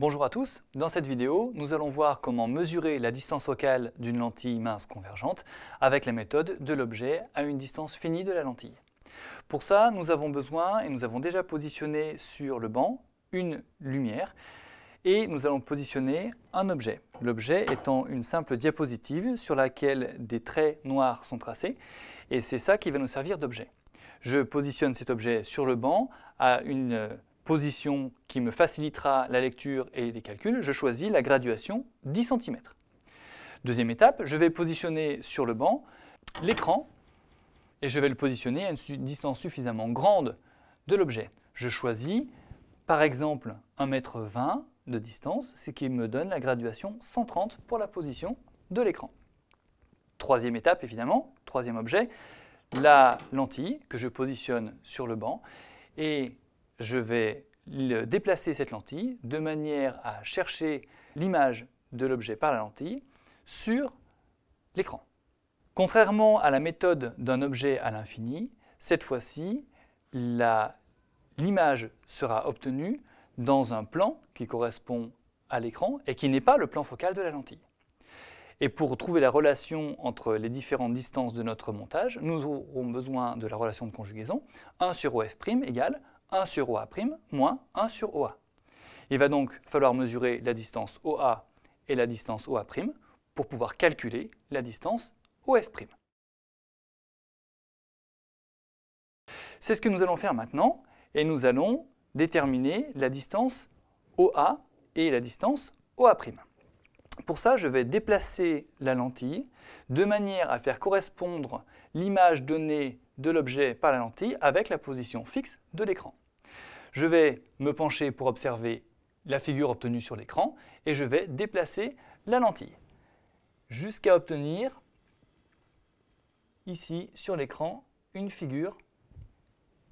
Bonjour à tous, dans cette vidéo, nous allons voir comment mesurer la distance focale d'une lentille mince convergente avec la méthode de l'objet à une distance finie de la lentille. Pour ça, nous avons besoin, et nous avons déjà positionné sur le banc, une lumière, et nous allons positionner un objet. L'objet étant une simple diapositive sur laquelle des traits noirs sont tracés, et c'est ça qui va nous servir d'objet. Je positionne cet objet sur le banc à une position qui me facilitera la lecture et les calculs, je choisis la graduation 10 cm. Deuxième étape, je vais positionner sur le banc l'écran et je vais le positionner à une distance suffisamment grande de l'objet. Je choisis par exemple 1,20 m de distance, ce qui me donne la graduation 130 pour la position de l'écran. Troisième étape évidemment, troisième objet, la lentille que je positionne sur le banc et je vais déplacer cette lentille de manière à chercher l'image de l'objet par la lentille sur l'écran. Contrairement à la méthode d'un objet à l'infini, cette fois-ci, l'image sera obtenue dans un plan qui correspond à l'écran et qui n'est pas le plan focal de la lentille. Et pour trouver la relation entre les différentes distances de notre montage, nous aurons besoin de la relation de conjugaison 1 sur OF' égale 1 sur OA' moins 1 sur OA. Il va donc falloir mesurer la distance OA et la distance OA' pour pouvoir calculer la distance OF'. C'est ce que nous allons faire maintenant et nous allons déterminer la distance OA et la distance OA'. Pour ça, je vais déplacer la lentille de manière à faire correspondre l'image donnée de l'objet par la lentille avec la position fixe de l'écran. Je vais me pencher pour observer la figure obtenue sur l'écran et je vais déplacer la lentille jusqu'à obtenir ici sur l'écran une figure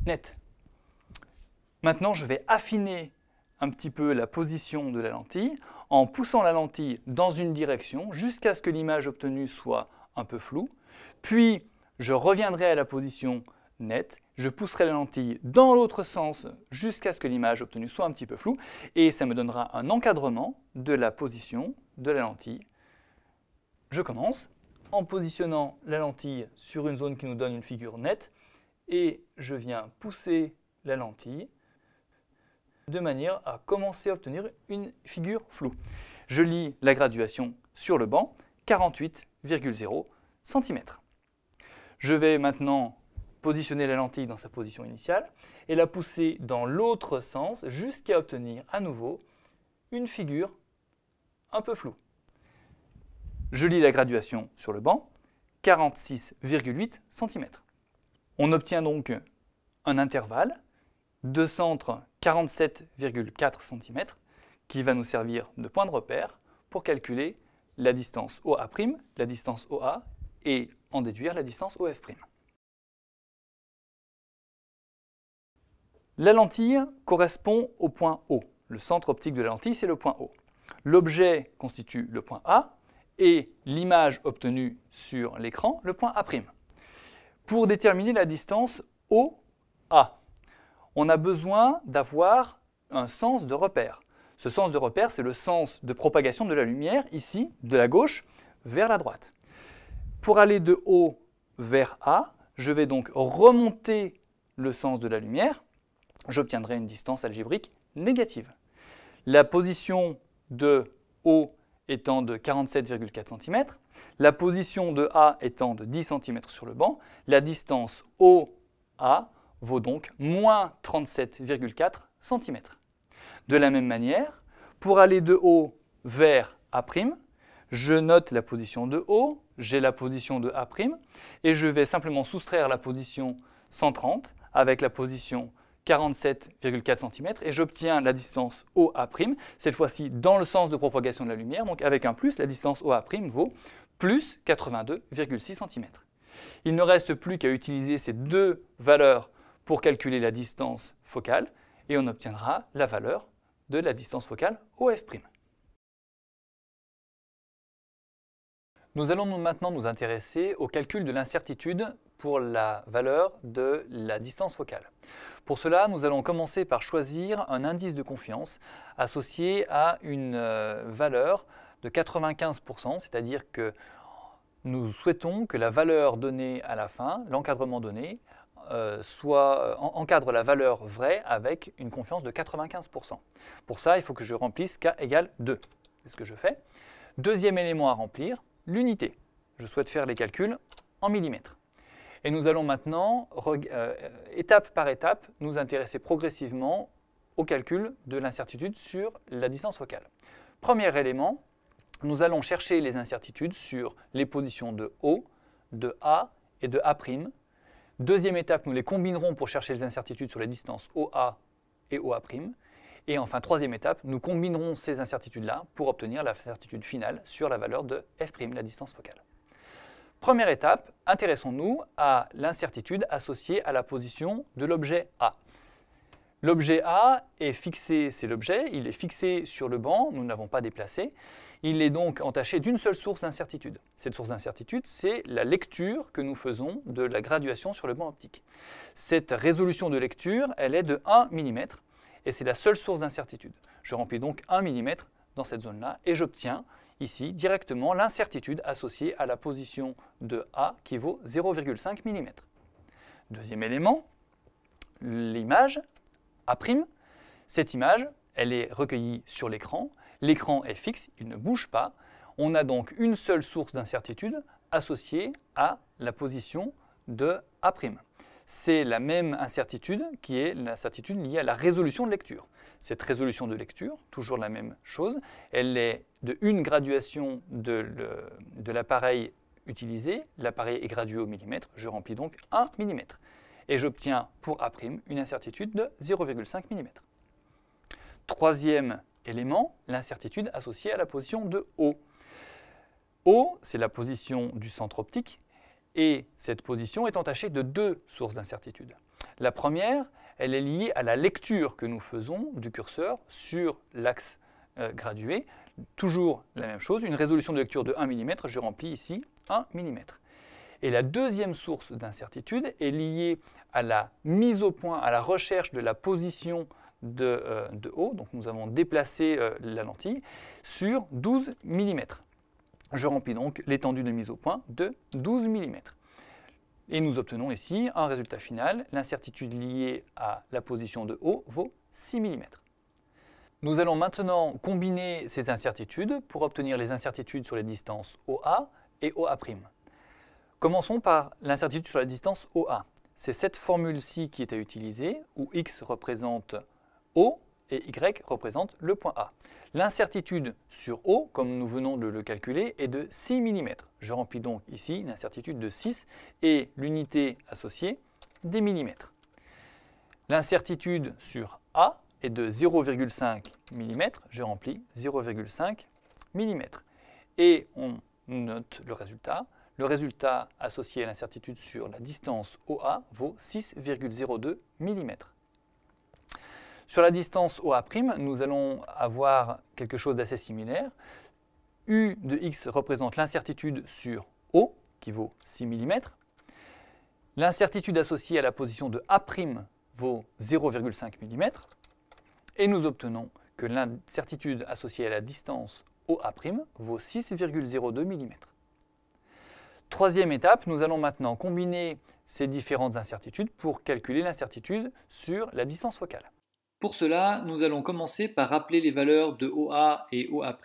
nette. Maintenant, je vais affiner un petit peu la position de la lentille en poussant la lentille dans une direction jusqu'à ce que l'image obtenue soit un peu floue. Puis, je reviendrai à la position nette je pousserai la lentille dans l'autre sens jusqu'à ce que l'image obtenue soit un petit peu floue, et ça me donnera un encadrement de la position de la lentille. Je commence en positionnant la lentille sur une zone qui nous donne une figure nette, et je viens pousser la lentille de manière à commencer à obtenir une figure floue. Je lis la graduation sur le banc, 48,0 cm. Je vais maintenant positionner la lentille dans sa position initiale et la pousser dans l'autre sens jusqu'à obtenir à nouveau une figure un peu floue. Je lis la graduation sur le banc, 46,8 cm. On obtient donc un intervalle de centre 47,4 cm qui va nous servir de point de repère pour calculer la distance OA', la distance OA et en déduire la distance OF'. La lentille correspond au point O. Le centre optique de la lentille, c'est le point O. L'objet constitue le point A et l'image obtenue sur l'écran, le point A'. Pour déterminer la distance OA, on a besoin d'avoir un sens de repère. Ce sens de repère, c'est le sens de propagation de la lumière, ici, de la gauche vers la droite. Pour aller de O vers A, je vais donc remonter le sens de la lumière j'obtiendrai une distance algébrique négative. La position de O étant de 47,4 cm, la position de A étant de 10 cm sur le banc, la distance OA vaut donc moins 37,4 cm. De la même manière, pour aller de O vers A', je note la position de O, j'ai la position de A', et je vais simplement soustraire la position 130 avec la position 47,4 cm et j'obtiens la distance OA', cette fois-ci dans le sens de propagation de la lumière, donc avec un plus, la distance OA' vaut plus 82,6 cm. Il ne reste plus qu'à utiliser ces deux valeurs pour calculer la distance focale et on obtiendra la valeur de la distance focale OF'. Nous allons maintenant nous intéresser au calcul de l'incertitude pour la valeur de la distance focale. Pour cela, nous allons commencer par choisir un indice de confiance associé à une euh, valeur de 95%, c'est-à-dire que nous souhaitons que la valeur donnée à la fin, l'encadrement donné, euh, soit, euh, encadre la valeur vraie avec une confiance de 95%. Pour ça, il faut que je remplisse k égale 2. C'est ce que je fais. Deuxième élément à remplir, l'unité. Je souhaite faire les calculs en millimètres. Et nous allons maintenant, euh, étape par étape, nous intéresser progressivement au calcul de l'incertitude sur la distance focale. Premier élément, nous allons chercher les incertitudes sur les positions de O, de A et de A'. Deuxième étape, nous les combinerons pour chercher les incertitudes sur les distances OA et OA'. Et enfin, troisième étape, nous combinerons ces incertitudes-là pour obtenir la certitude finale sur la valeur de f', la distance focale. Première étape, intéressons-nous à l'incertitude associée à la position de l'objet A. L'objet A est fixé, c'est l'objet, il est fixé sur le banc, nous n'avons pas déplacé. Il est donc entaché d'une seule source d'incertitude. Cette source d'incertitude, c'est la lecture que nous faisons de la graduation sur le banc optique. Cette résolution de lecture, elle est de 1 mm et c'est la seule source d'incertitude. Je remplis donc 1 mm dans cette zone-là et j'obtiens ici directement l'incertitude associée à la position de A qui vaut 0,5 mm. Deuxième élément, l'image A'. Cette image, elle est recueillie sur l'écran L'écran est fixe, il ne bouge pas. On a donc une seule source d'incertitude associée à la position de A'. C'est la même incertitude qui est l'incertitude liée à la résolution de lecture. Cette résolution de lecture, toujours la même chose, elle est de une graduation de l'appareil utilisé. L'appareil est gradué au millimètre. Je remplis donc 1 mm. Et j'obtiens pour A' une incertitude de 0,5 mm. Troisième élément, l'incertitude associée à la position de O. O, c'est la position du centre optique, et cette position est entachée de deux sources d'incertitude. La première, elle est liée à la lecture que nous faisons du curseur sur l'axe euh, gradué. Toujours la même chose, une résolution de lecture de 1 mm, je remplis ici 1 mm. Et la deuxième source d'incertitude est liée à la mise au point, à la recherche de la position euh, de, haut, donc nous avons déplacé euh, la lentille, sur 12 mm. Je remplis donc l'étendue de mise au point de 12 mm. Et nous obtenons ici un résultat final. L'incertitude liée à la position de haut vaut 6 mm. Nous allons maintenant combiner ces incertitudes pour obtenir les incertitudes sur les distances OA et OA'. Commençons par l'incertitude sur la distance OA. C'est cette formule-ci qui est à utiliser, où x représente O et Y représentent le point A. L'incertitude sur O, comme nous venons de le calculer, est de 6 mm. Je remplis donc ici une incertitude de 6 et l'unité associée des millimètres. L'incertitude sur A est de 0,5 mm. Je remplis 0,5 mm. Et on note le résultat. Le résultat associé à l'incertitude sur la distance OA vaut 6,02 mm. Sur la distance OA', nous allons avoir quelque chose d'assez similaire. U de x représente l'incertitude sur O, qui vaut 6 mm. L'incertitude associée à la position de A' vaut 0,5 mm. Et nous obtenons que l'incertitude associée à la distance OA' vaut 6,02 mm. Troisième étape, nous allons maintenant combiner ces différentes incertitudes pour calculer l'incertitude sur la distance focale. Pour cela, nous allons commencer par rappeler les valeurs de OA et OA',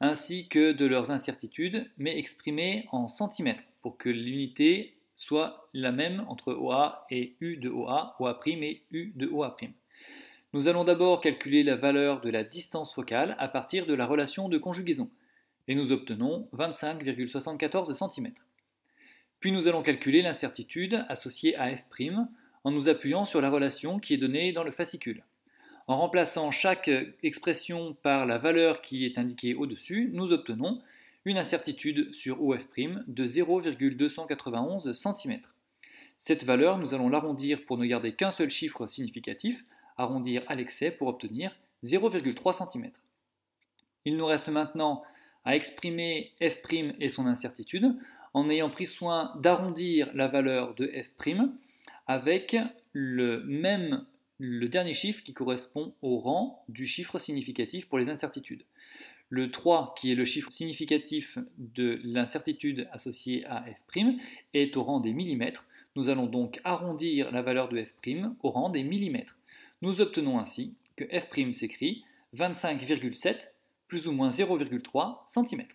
ainsi que de leurs incertitudes, mais exprimées en centimètres, pour que l'unité soit la même entre OA et U de OA, OA' et U de OA'. Nous allons d'abord calculer la valeur de la distance focale à partir de la relation de conjugaison, et nous obtenons 25,74 cm. Puis nous allons calculer l'incertitude associée à f' en nous appuyant sur la relation qui est donnée dans le fascicule. En remplaçant chaque expression par la valeur qui est indiquée au-dessus, nous obtenons une incertitude sur OF' de 0,291 cm. Cette valeur, nous allons l'arrondir pour ne garder qu'un seul chiffre significatif, arrondir à l'excès pour obtenir 0,3 cm. Il nous reste maintenant à exprimer f' et son incertitude en ayant pris soin d'arrondir la valeur de f' avec le même le dernier chiffre qui correspond au rang du chiffre significatif pour les incertitudes. Le 3, qui est le chiffre significatif de l'incertitude associée à f', est au rang des millimètres. Nous allons donc arrondir la valeur de f' au rang des millimètres. Nous obtenons ainsi que f' s'écrit 25,7 plus ou moins 0,3 cm.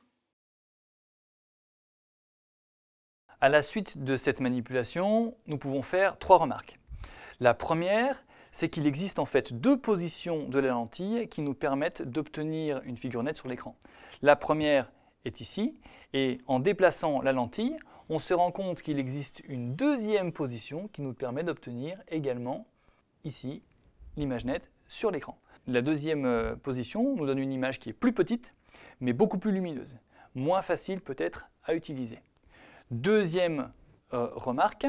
À la suite de cette manipulation, nous pouvons faire trois remarques. La première, c'est qu'il existe en fait deux positions de la lentille qui nous permettent d'obtenir une figure nette sur l'écran. La première est ici, et en déplaçant la lentille, on se rend compte qu'il existe une deuxième position qui nous permet d'obtenir également ici l'image nette sur l'écran. La deuxième euh, position nous donne une image qui est plus petite, mais beaucoup plus lumineuse, moins facile peut-être à utiliser. Deuxième euh, remarque,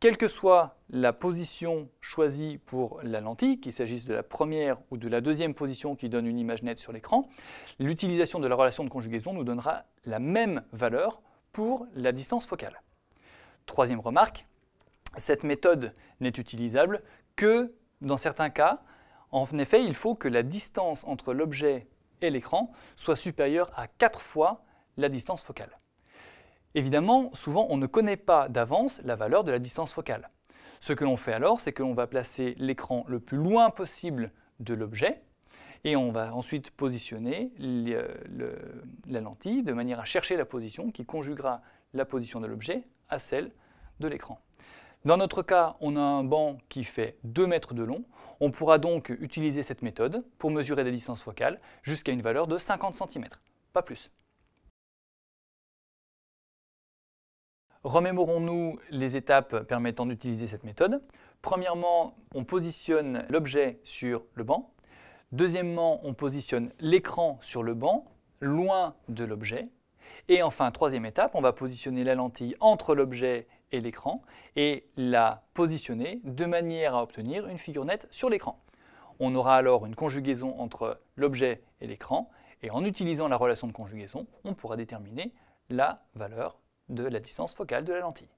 quelle que soit la position choisie pour la lentille, qu'il s'agisse de la première ou de la deuxième position qui donne une image nette sur l'écran, l'utilisation de la relation de conjugaison nous donnera la même valeur pour la distance focale. Troisième remarque, cette méthode n'est utilisable que dans certains cas. En effet, il faut que la distance entre l'objet et l'écran soit supérieure à 4 fois la distance focale. Évidemment, souvent, on ne connaît pas d'avance la valeur de la distance focale. Ce que l'on fait alors, c'est que l'on va placer l'écran le plus loin possible de l'objet et on va ensuite positionner la lentille de manière à chercher la position qui conjuguera la position de l'objet à celle de l'écran. Dans notre cas, on a un banc qui fait 2 mètres de long. On pourra donc utiliser cette méthode pour mesurer la distance focale jusqu'à une valeur de 50 cm, pas plus. Remémorons-nous les étapes permettant d'utiliser cette méthode. Premièrement, on positionne l'objet sur le banc. Deuxièmement, on positionne l'écran sur le banc, loin de l'objet. Et enfin, troisième étape, on va positionner la lentille entre l'objet et l'écran et la positionner de manière à obtenir une figure nette sur l'écran. On aura alors une conjugaison entre l'objet et l'écran et en utilisant la relation de conjugaison, on pourra déterminer la valeur de la distance focale de la lentille.